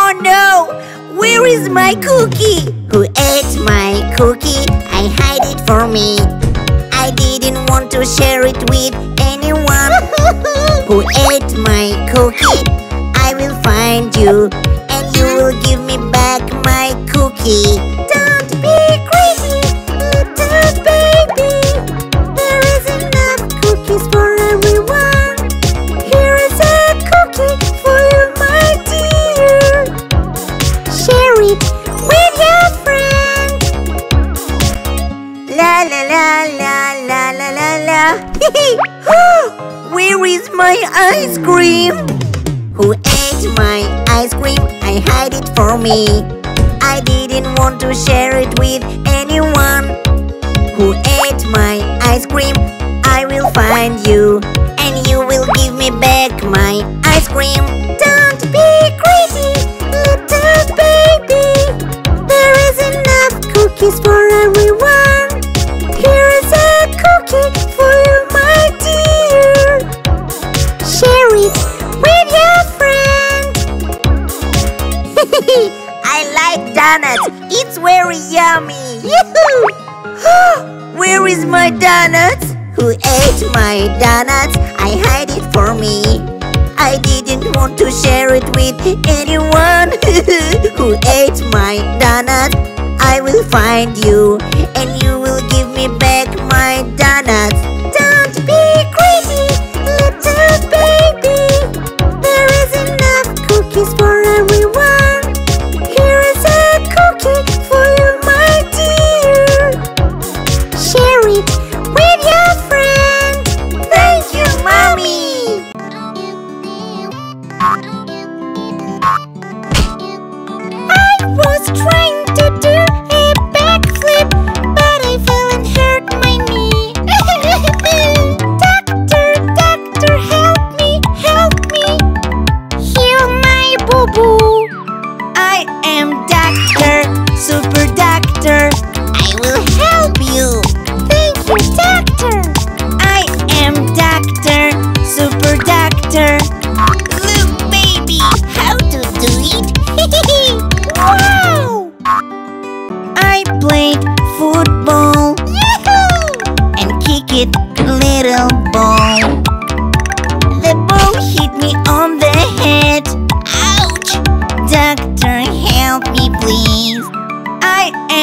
Oh no! Where is my cookie? Who ate my cookie? I hide it for me. I didn't want to share it with anyone. Who ate my cookie? I will find you and you will give me back my cookie. Me. I didn't want to share it with anyone. Who ate my ice cream? I will find you Where is my donuts? Who ate my donuts? I hide it for me. I didn't want to share it with anyone. Who ate my donuts? I will find you and you will give me back my donuts.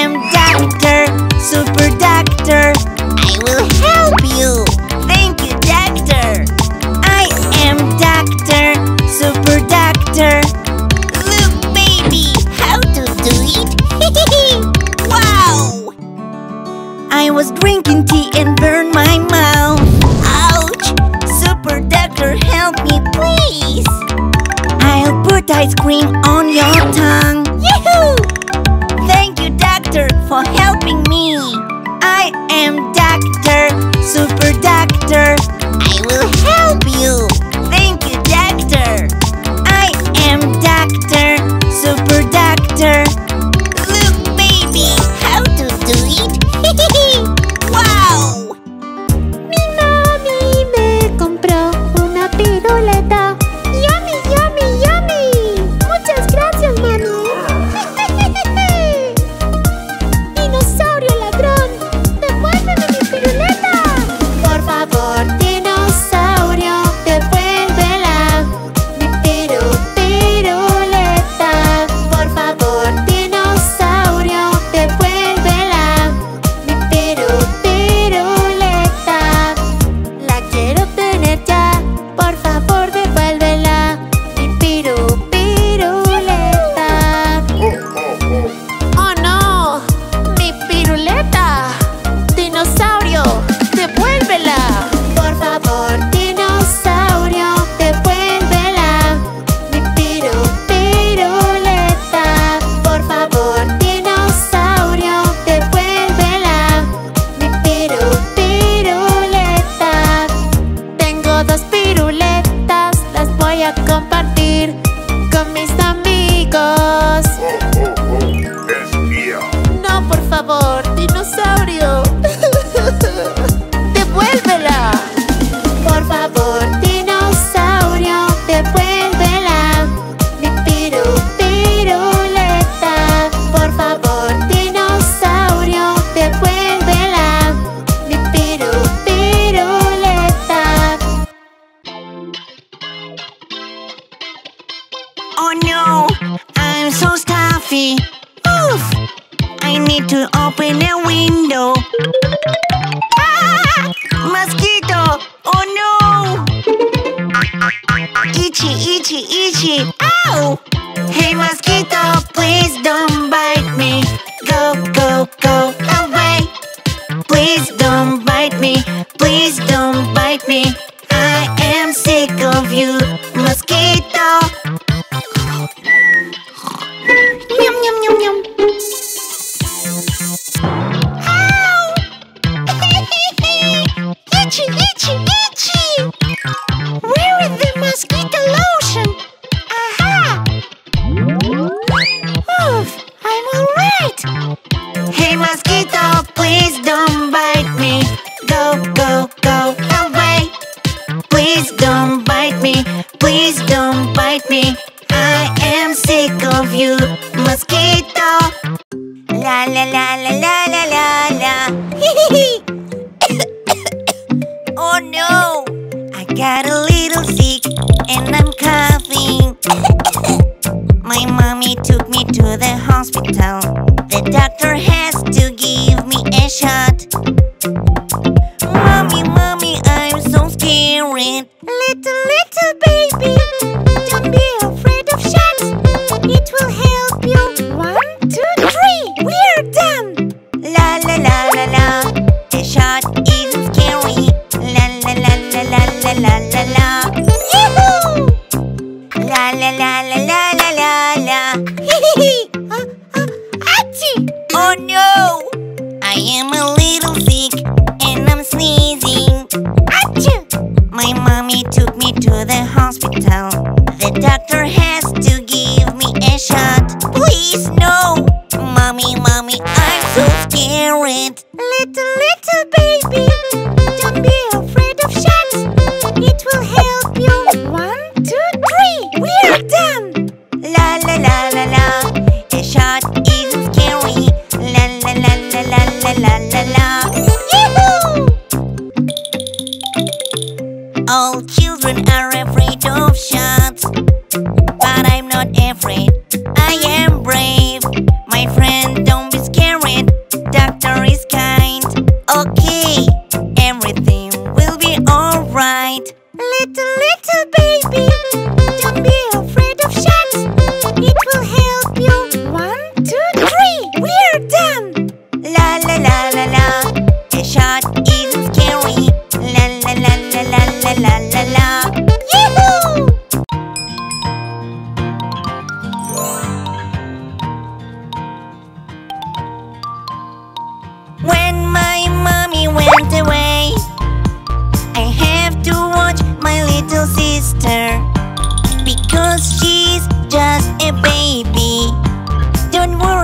Am doctor, super doctor. I will help you. Thank you, doctor. I am doctor, super doctor. Look, baby, how to do it. wow! I was drinking tea and burned my mouth. Ouch! Super doctor, help me, please. I'll put ice cream on your tongue. Voy a compartir con mis amigos. no, I'm so stuffy. Oof! I need to open a window. Ah! Mosquito! Oh no! Itchy, itchy, itchy! Ow! Hey mosquito, please don't bite me. Go, go, go away. Please don't bite me. Please don't bite me. I am sick of you. Please don't bite me. little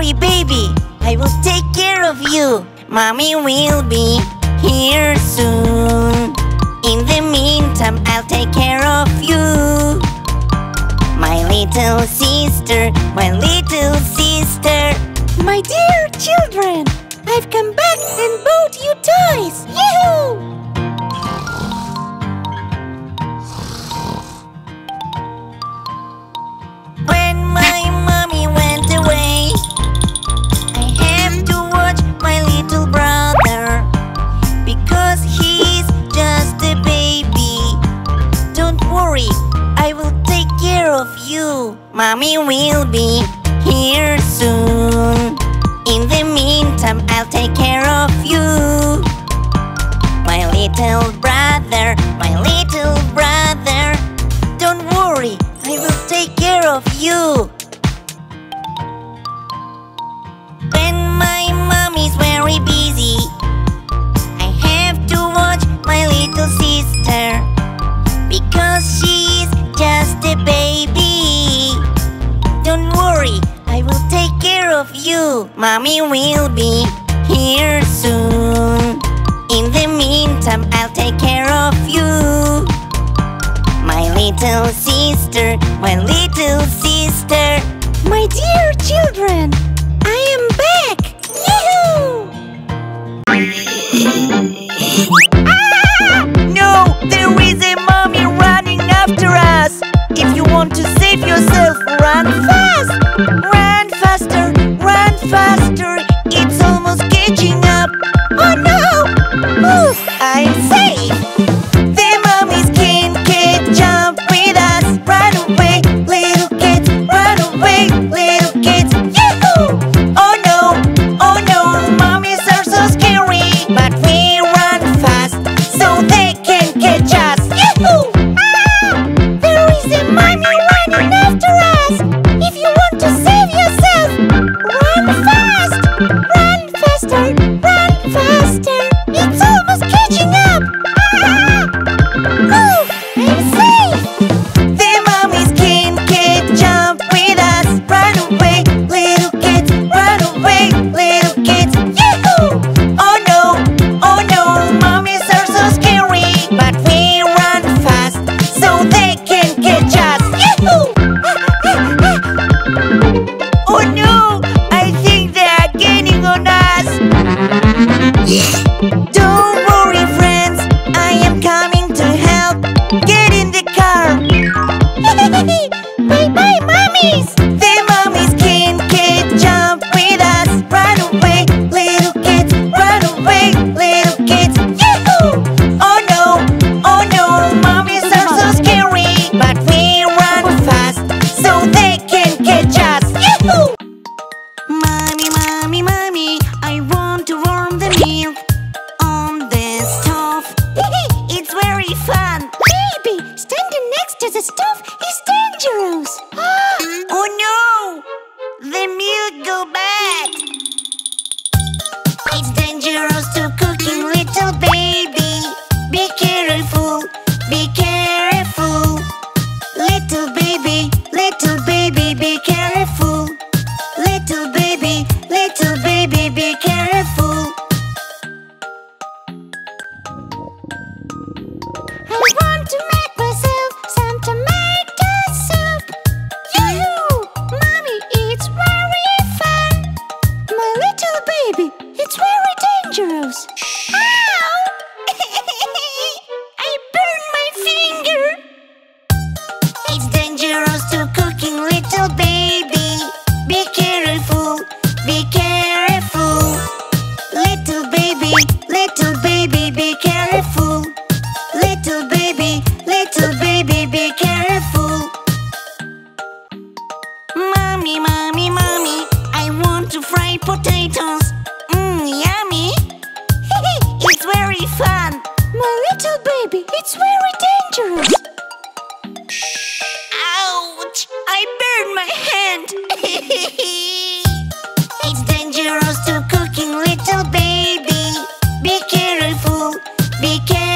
worry, baby. I will take care of you. Mommy will be here soon. In the meantime, I'll take care of you. My little sister, my little sister. My dear children, I've come back and bought you toys. Yahoo! you. When my mom is very busy, I have to watch my little sister because she's just a baby. Don't worry, I will take care of you. Mommy will be here soon. In the meantime, I'll take care of you. My little sister, my little my dear children, little baby. Be careful, be careful.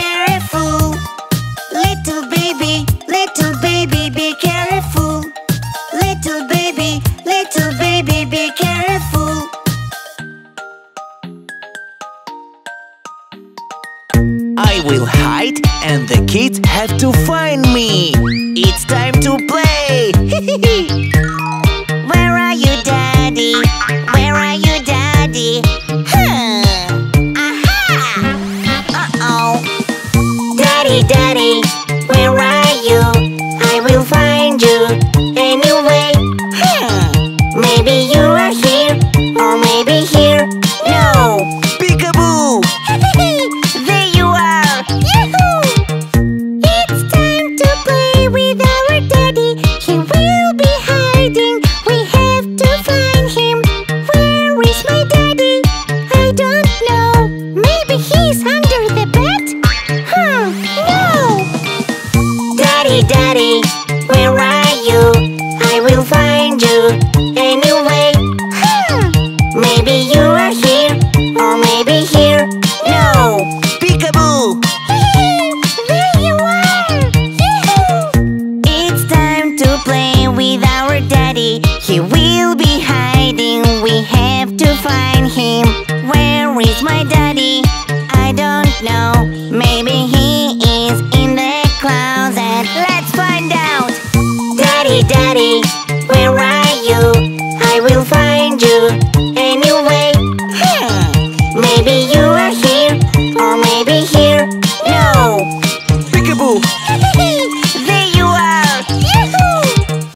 Daddy. He